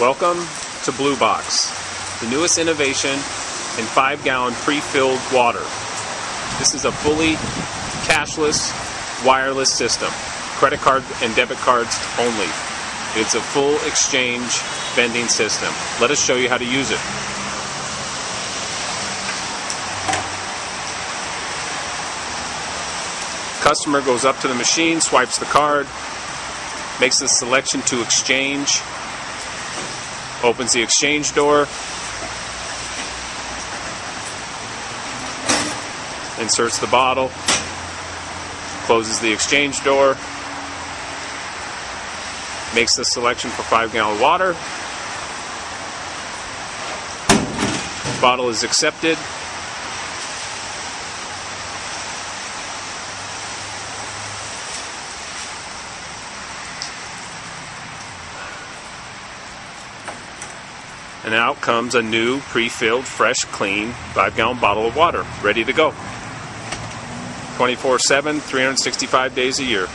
Welcome to Blu Box, the newest innovation in five gallon pre filled water. This is a fully cashless, wireless system, credit card and debit cards only. It's a full exchange vending system. Let us show you how to use it. Customer goes up to the machine, swipes the card, makes the selection to exchange, opens the exchange door, inserts the bottle, closes the exchange door, makes the selection for five gallon water. Bottle is accepted. And out comes a new pre filled, fresh, clean 5 gallon bottle of water ready to go. 24 7, 365 days a year.